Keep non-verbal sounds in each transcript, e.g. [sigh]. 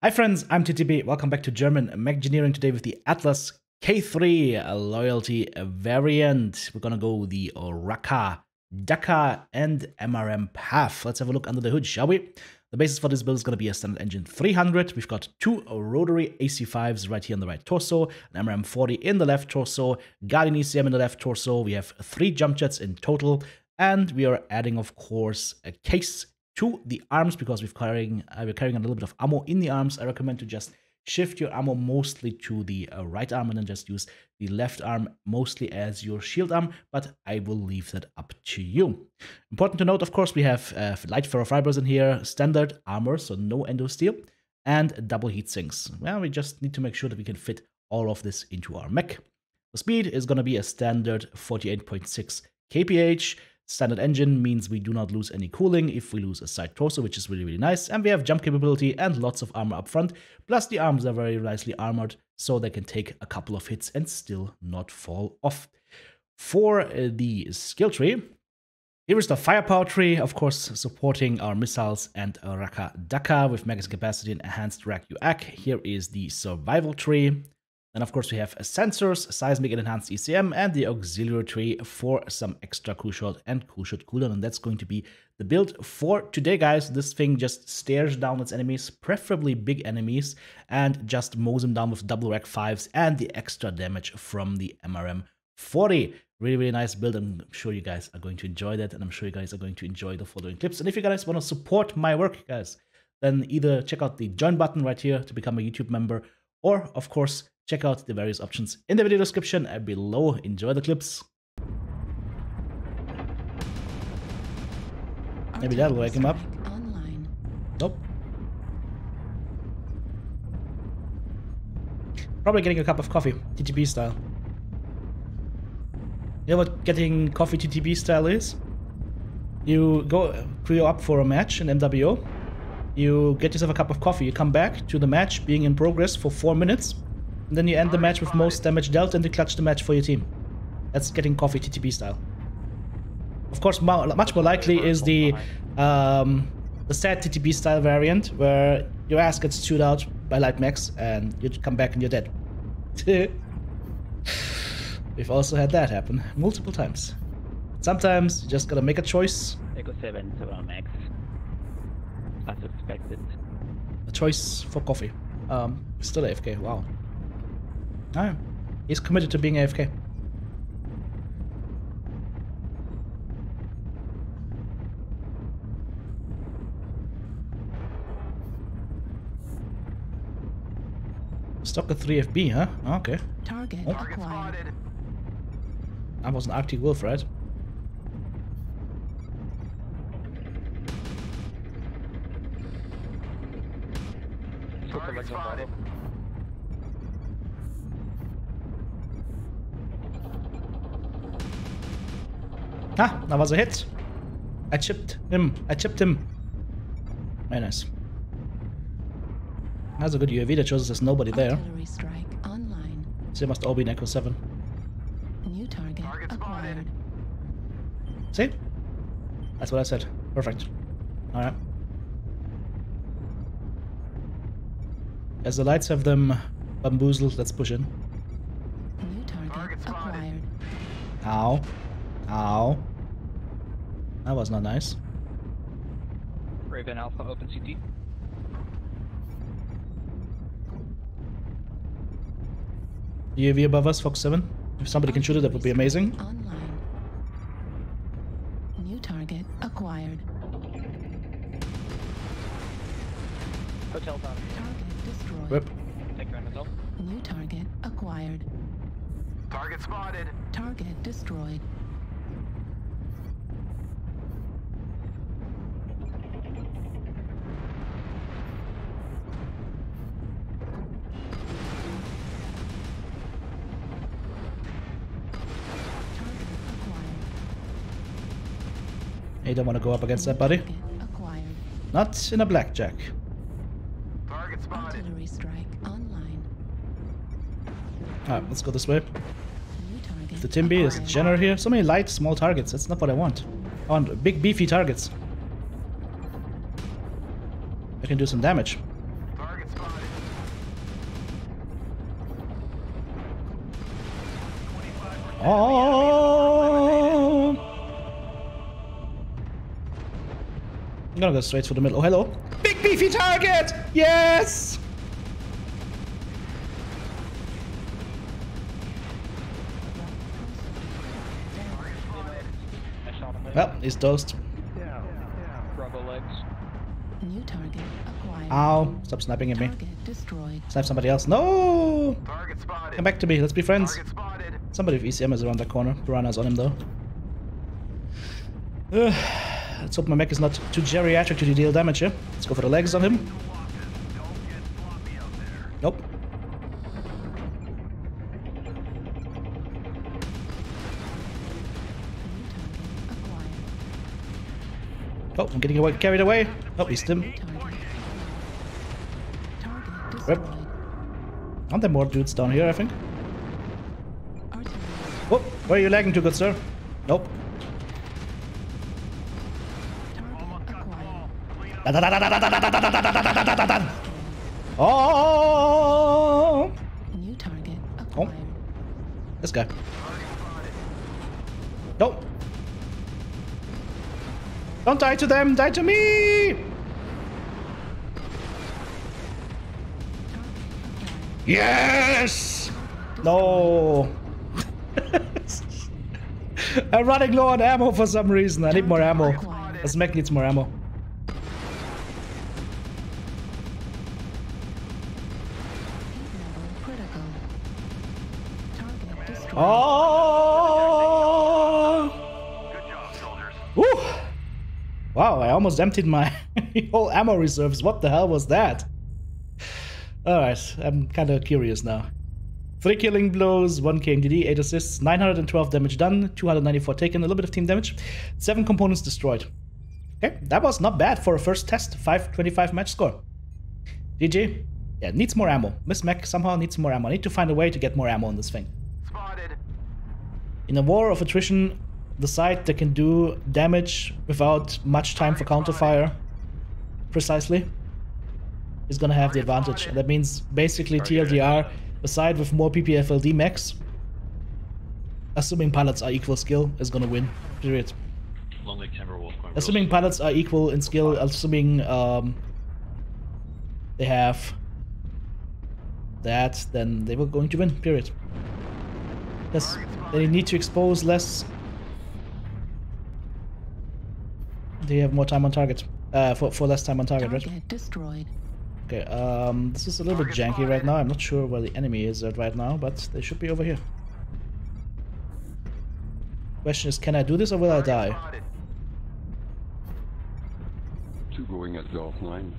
Hi friends, I'm TTB. Welcome back to German Mechgineering today with the Atlas K3 a loyalty variant. We're gonna go the Rakka, Dakka, and MRM path. Let's have a look under the hood, shall we? The basis for this build is to be a standard engine 300. We've got two rotary AC5s right here on the right torso, an MRM40 in the left torso, Guardian ECM in the left torso. We have three jump jets in total, and we are adding, of course, a case to the arms because we're carrying uh, we're carrying a little bit of ammo in the arms. I recommend to just shift your ammo mostly to the uh, right arm and then just use the left arm mostly as your shield arm, but I will leave that up to you. Important to note, of course, we have uh, light ferrofibers in here, standard armor, so no endo steel, and double heat sinks. Well, we just need to make sure that we can fit all of this into our mech. The speed is going to be a standard 48.6 kph. Standard engine means we do not lose any cooling if we lose a side torso, which is really, really nice. And we have jump capability and lots of armor up front. Plus the arms are very nicely armored, so they can take a couple of hits and still not fall off. For uh, the skill tree, here is the firepower tree, of course, supporting our missiles and Rakka Dakka with magazine capacity and enhanced RAC UAC. Here is the survival tree. Then of course we have sensors, seismic and enhanced ECM, and the auxiliary tree for some extra cool shot and cool shot cooldown. And that's going to be the build for today, guys. This thing just stares down its enemies, preferably big enemies, and just mows them down with double RAC fives and the extra damage from the MRM 40. Really, really nice build. I'm sure you guys are going to enjoy that, and I'm sure you guys are going to enjoy the following clips. And if you guys want to support my work, guys, then either check out the join button right here to become a YouTube member, or of course, Check out the various options in the video description and below. Enjoy the clips. Maybe that'll wake him up. Nope. Probably getting a cup of coffee, TTB style. You know what getting coffee TTB style is? You go queue up for a match in MWO. You get yourself a cup of coffee. You come back to the match being in progress for four minutes. And then you end the match with most damage dealt and you clutch the match for your team. That's getting coffee TTB style. Of course, much more likely is the um, the sad TTB style variant where your ass gets chewed out by light mechs and you come back and you're dead. [laughs] We've also had that happen multiple times. Sometimes you just gotta make a choice. Echo 7 to max. As expected. A choice for coffee. Um, still AFK, wow. No. He's committed to being AFK. Stock a 3FB, huh? Ah, okay. Target oh. acquired. That was an Arctic Wolf, right? Target spotted. Ah, that was a hit. I chipped him. I chipped him. Very nice. That's a good UAV that shows us there's nobody there. strike online. So it must all be Echo 7. New target, target acquired. See? That's what I said. Perfect. Alright. As the lights have them bamboozled, let's push in. New target, target acquired. Ow. Ow. That was not nice. Raven Alpha, open CT. UAV above us, Fox 7. If somebody can shoot it, that would be amazing. Online. New target acquired. Hotel down. Target destroyed. Whip. Take your hotel. New target acquired. Target spotted. Target destroyed. You don't want to go up against that, buddy. Not in a blackjack. Target spotted. Alright, let's go this way. If the Timby is general here. So many light, small targets. That's not what I want. I want big, beefy targets. I can do some damage. Oh, I'm gonna go straight for the middle. Oh, hello. Big beefy target! Yes! I. Well, he's toast. New target acquired. Ow. Stop snapping at me. Target destroyed. Snipe somebody else. No! Come back to me. Let's be friends. Somebody with ECM is around that corner. Piranha's on him though. [sighs] Ugh. Let's hope my mech is not too geriatric to deal damage here. Let's go for the legs on him. Nope. Oh, I'm getting away, carried away. Oh, he's him. Rip. Aren't there more dudes down here, I think? Oh, where are you lagging to, good sir? Nope. Oh! New target oh. acquired. This guy. Nope. Don't die to them, die to me! Yes! No! [laughs] I'm running low on ammo for some reason. I need more ammo. This mech needs more ammo. Oh! Good job, soldiers. Wow, I almost emptied my [laughs] whole ammo reserves. What the hell was that? Alright, I'm kind of curious now. 3 killing blows, 1 KMDD, 8 assists, 912 damage done, 294 taken, a little bit of team damage, 7 components destroyed. Okay, that was not bad for a first test. 525 match score. GG. Yeah, needs more ammo. Miss Mech somehow needs more ammo. I need to find a way to get more ammo on this thing. In a war of attrition, the side that can do damage without much time for counterfire, precisely, is gonna have the advantage. And that means basically TLDR, the side with more PPFLD max, assuming pilots are equal skill, is gonna win. Period. Long Lake Timberwolf going real Assuming pilots are equal in skill, assuming um, they have that, then they were going to win. Period. Yes, they need to expose less. They have more time on target. Uh, for, for less time on target, right? Destroyed. Okay, um, this is a little bit janky right now. I'm not sure where the enemy is at right now, but they should be over here. Question is, can I do this or will I die? Two going at Golf 9.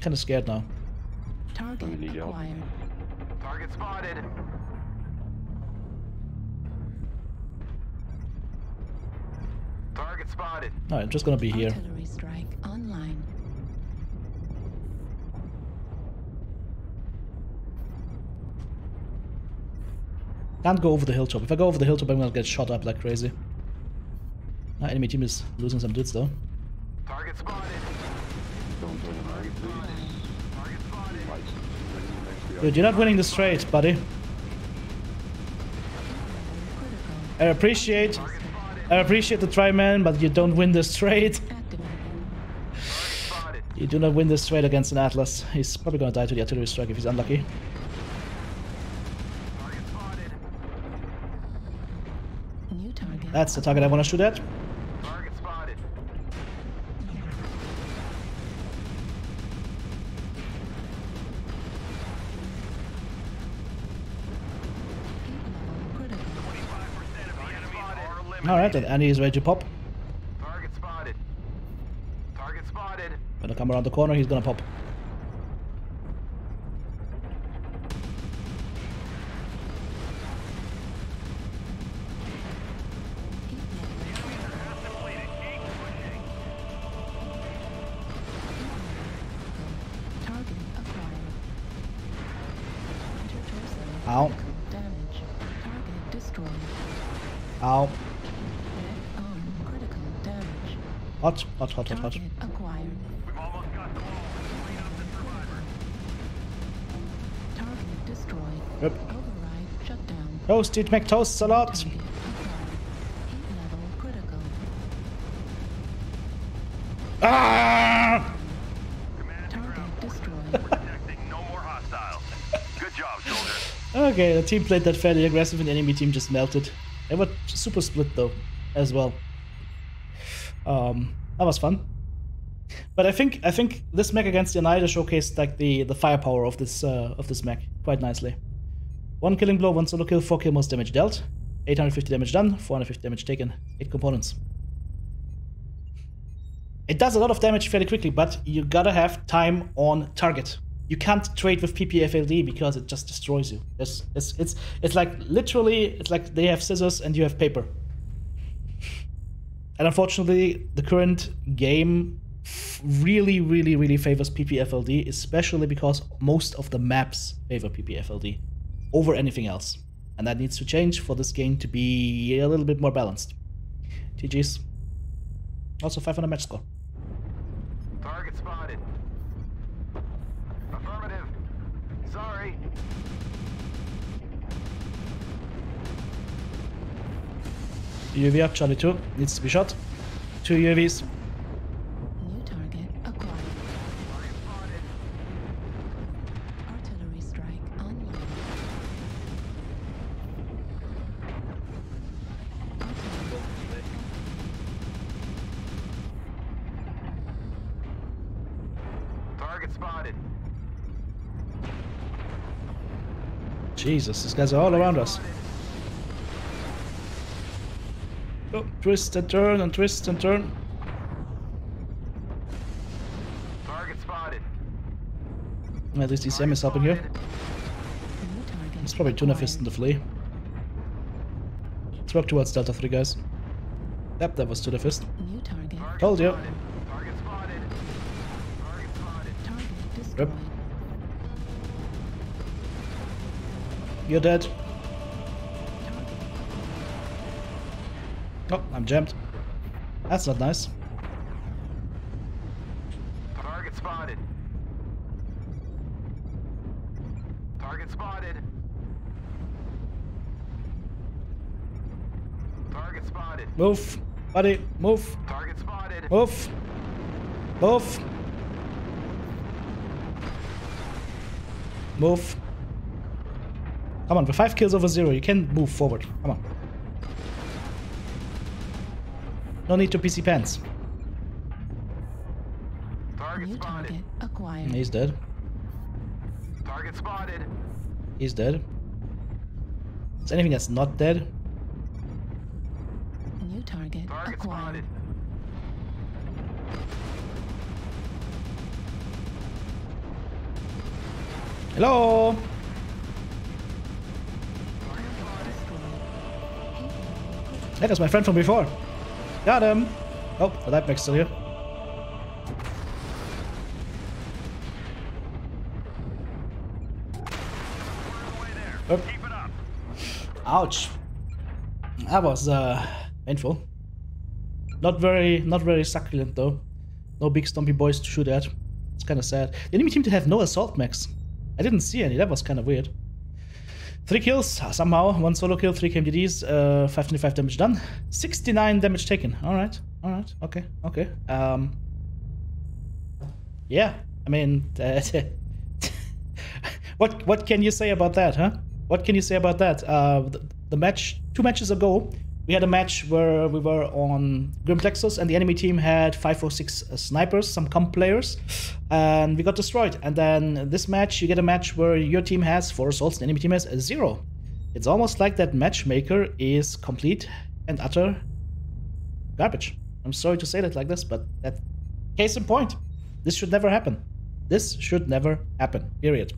Kinda scared now. Target I need help. acquired. Target spotted. Target spotted. No, I'm just gonna be here. Artillery strike online. Can't go over the hilltop. If I go over the hilltop, I'm gonna get shot up like crazy. Ah, enemy team is losing some dudes though. Target spotted. Don't turn around. Target spotted. Right. Next to the Dude, you're not winning this trade, buddy. I appreciate, I appreciate the try, man, but you don't win this trade. You do not win this trade against an Atlas. He's probably gonna die to the artillery strike if he's unlucky. Target spotted. New target. That's the target I want to shoot at. Alright, and Annie is ready to pop. Target spotted. Target spotted. When I come around the corner, he's gonna pop. Target acquired. Ow. Damage. Target destroyed. Ow. Hot, hot, hot, hot, hot. Acquired. We've almost got the wall. Clean up the survivors. Target destroyed. Yep. Override shut down. Toasted McToasts a lot. Target. Ah! [laughs] okay, the team played that fairly aggressive and the enemy team just melted. They were super split though, as well. Um, that was fun. But I think I think this mech against the Oneida showcased like the the firepower of this uh, of this mech quite nicely. One killing blow, one solo kill, four kill, most damage dealt, 850 damage done, 450 damage taken, eight components. It does a lot of damage fairly quickly, but you gotta have time on target. You can't trade with PPFLD because it just destroys you. It's, it's, it's, it's like literally, it's like they have scissors and you have paper. And unfortunately, the current game really, really, really favors PPFLD, especially because most of the maps favor PPFLD over anything else. And that needs to change for this game to be a little bit more balanced. GG's. Also 500 match score. Target spotted. Affirmative. Sorry. UAV up, Charlie 2. Needs to be shot. Two UVs. New target acquired. Target. Artillery strike online. Artillery. Target spotted. Jesus, these guys are all around us. Oh, twist and turn and twist and turn. Target spotted. At least DCM is helping here. It's probably Tuna Fist in the flea. Let's work towards Delta 3, guys. Yep, that was Tuna Fist. New target. Told you. Target spotted. Target spotted. Target destroyed. You're dead. Oh, I'm jammed. That's not nice. Target spotted. Target spotted. Target spotted. Move. Buddy, move. Target spotted. Move. Move. Move. Come on, with five kills over zero, you can move forward. Come on. No need to PC pants. Target New spotted. target acquired. He's dead. Target spotted. He's dead. Is anything that's not dead? New target Target acquired. spotted. Hello? That was my friend from before. Got him. Oh, the light mech's still here. Oh, Keep it up. ouch. That was uh, painful. Not very, not very succulent though. No big stumpy boys to shoot at. It's kind of sad. The enemy team to have no assault mechs. I didn't see any. That was kind of weird. Three kills somehow. One solo kill, three KMDDs, uh, 525 damage done, 69 damage taken. All right, all right, okay, okay. Um, yeah, I mean, [laughs] what what can you say about that, huh? What can you say about that? Uh, the, the match two matches ago, we had a match where we were on Grim Plexus and the enemy team had five or six uh, snipers, some comp players, and we got destroyed. And then this match, you get a match where your team has four assaults and the enemy team has zero. It's almost like that matchmaker is complete and utter garbage. I'm sorry to say that like this, but that case in point. This should never happen. This should never happen. Period.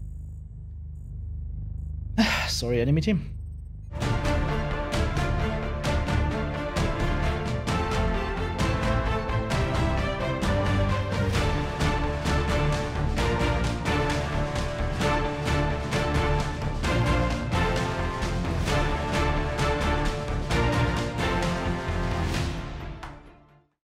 [sighs] sorry, enemy team.